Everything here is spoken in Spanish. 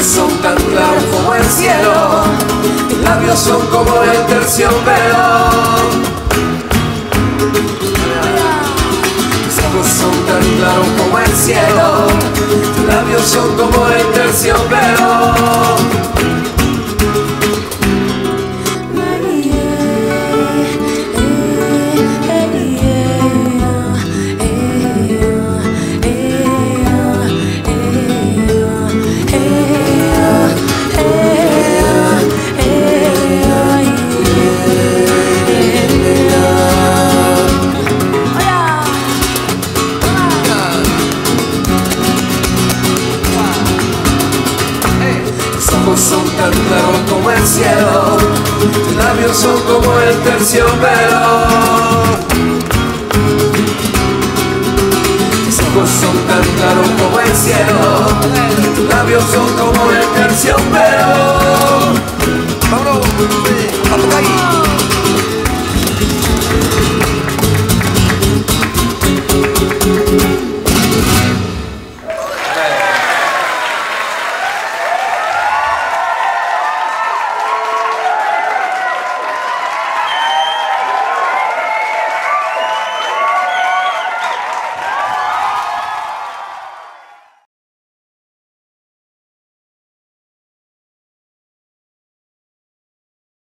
ojos son tan claros como el cielo, tus labios son como el terciopelo. Tus ojos son tan claros como el cielo, tus labios son como el terciopelo. duda como el cielo, tus labios son como el terciopelo. Tus ojos son tan claros como el cielo, tus labios son como el terciopelo. Vámonos,